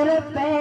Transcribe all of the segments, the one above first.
will have.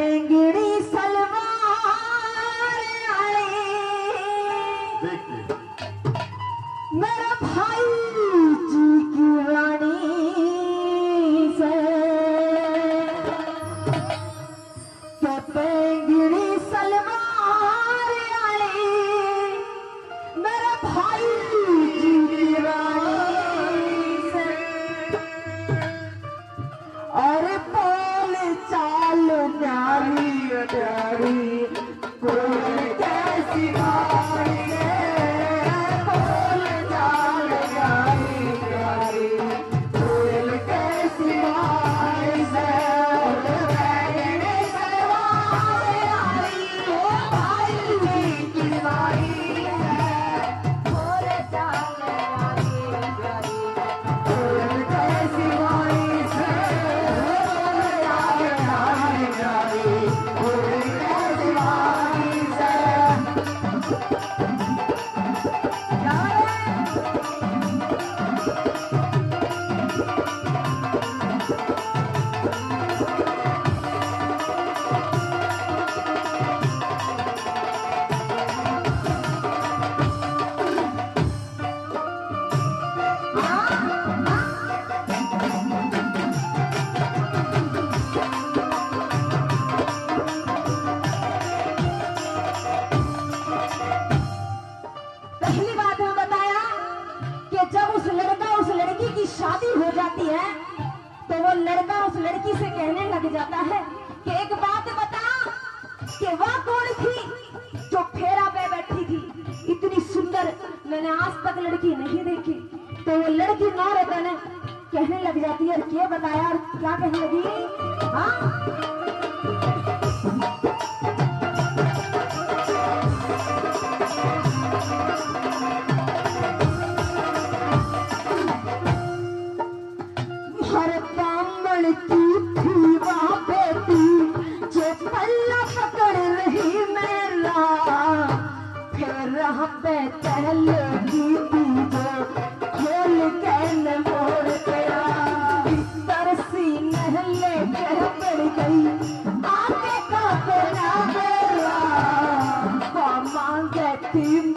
लड़की नहीं देखी तो वो लड़की नौ ने कहने लग जाती है क्या बताया और क्या कहने लगी? हाँ। हर ब्राह्मण की थी वहाँ बेटी जो पल्ला फिर हम की थी खेल के मोड़ गया। तरसी नहले कह पड़ गई। आगे का तेरा मेरा हाँ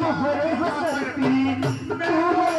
मोहर हसरती तू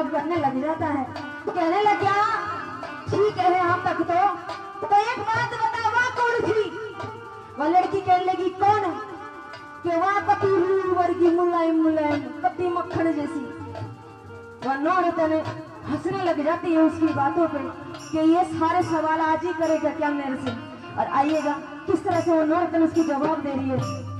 सवाल करने लग जाता है। कहने लग गया ठीक है यहाँ तक तो तो एक बात बता, वह कौन थी? वह लड़की कहने लगी, कौन? कि वह पति वर्गी मुलायम मुलायम, पति मक्खन जैसी। वह नौ ने हंसने लग जाती है उसकी बातों पे कि ये सारे सवाल आज ही करेगा क्या मेरे से? और आइएगा, किस तरह से वो नौ उसकी जवाब दे रही है?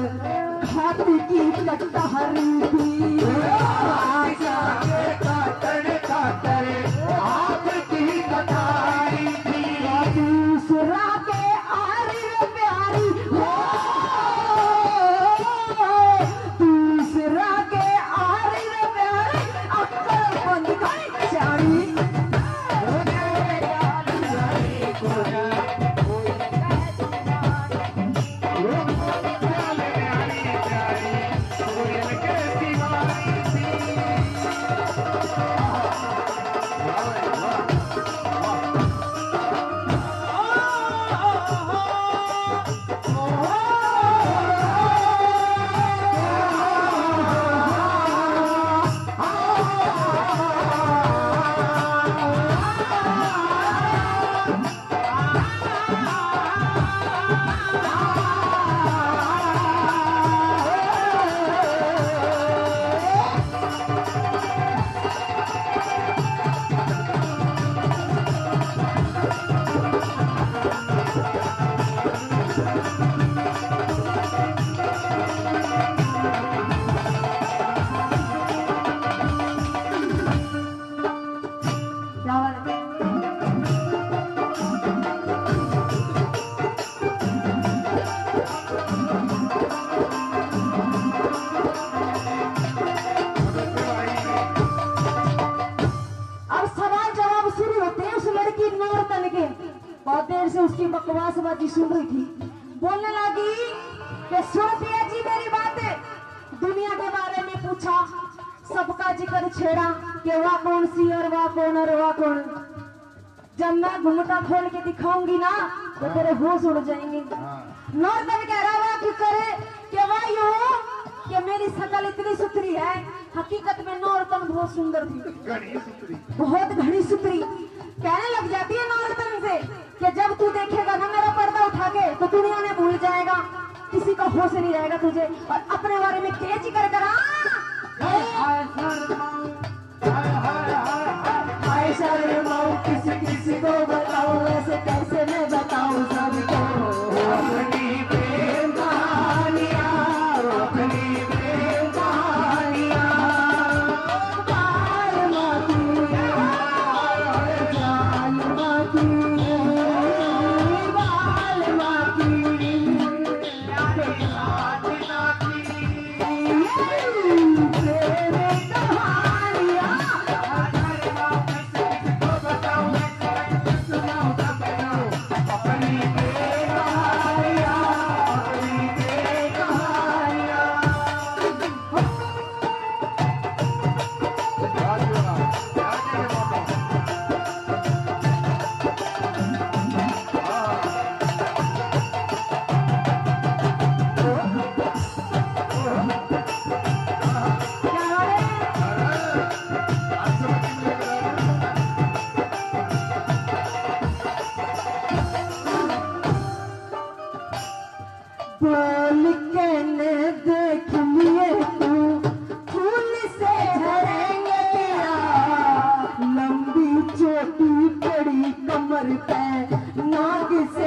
बहुत देर से उसकी बकवासबाजी सुन रही थी। बोलने लगी कि सुन पिया जी मेरी बातें दुनिया के बारे में पूछा सबका ज़िक्र छेड़ा कि वाह कौन सी और वाह कौन और वाह कौन। जब मैं घूंघटा खोल के दिखाऊँगी ना तो तेरे होश उड़ जाएँगे। नौरतन कह रहा हुआ कि करे कि वाह यूँ कि मेरी शकल इतनी सुथरी है हकीकत में नौरतन बहुत सुंदर थी। बहुत घनी सुतरी कहने लग जाती है नौरतन से कि जब तू देखेगा ना मेरा पर्दा उठा के तो दुनिया में भूल जाएगा किसी का होश नहीं रहेगा तुझे और अपने बारे में तेज कर कर किसी किसी को बताओ ऐसे कैसे मैं बताऊँ टूट पड़ी कमर पे ना किसी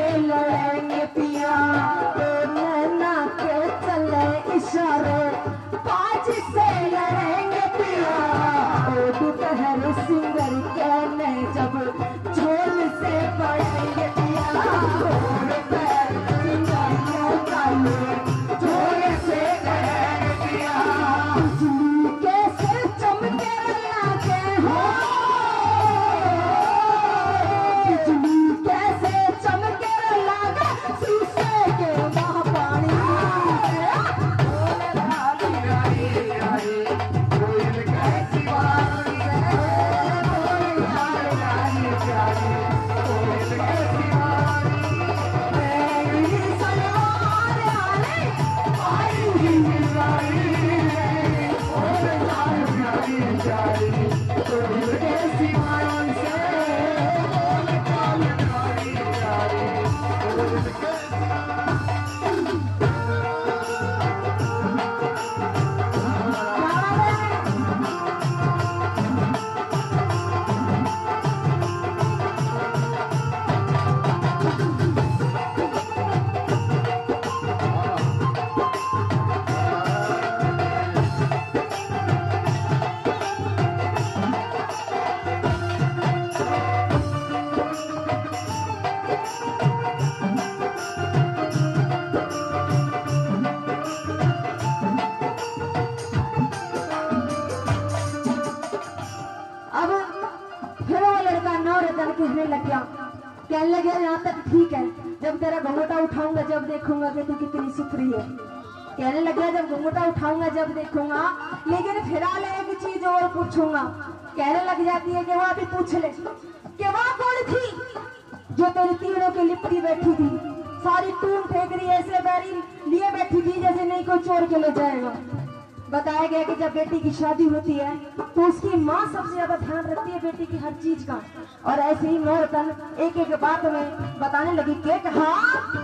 उठाऊँगा जब देखूँगा कि तू कितनी सुथरी है। कहने लगा, जब घूंघटा उठाऊँगा जब देखूँगा, लेकिन फ़िलहाल एक चीज़ और पूछूँगा। कहने लग जाती है कि वह भी पूछ ले, कि वह कौन थी जो तेरी तीनों की लिपटी बैठी थी? सारी टूम फेंकरी ऐसे बैरी लिए बैठी थी, जैसे नहीं कोई चोर के ले जाएगा। बताया गया कि जब बेटी की शादी होती है तो उसकी माँ सबसे ज़्यादा ध्यान रखती है बेटी की हर चीज़ का। और ऐसे ही नौरतन एक एक बात में बताने लगी के कहा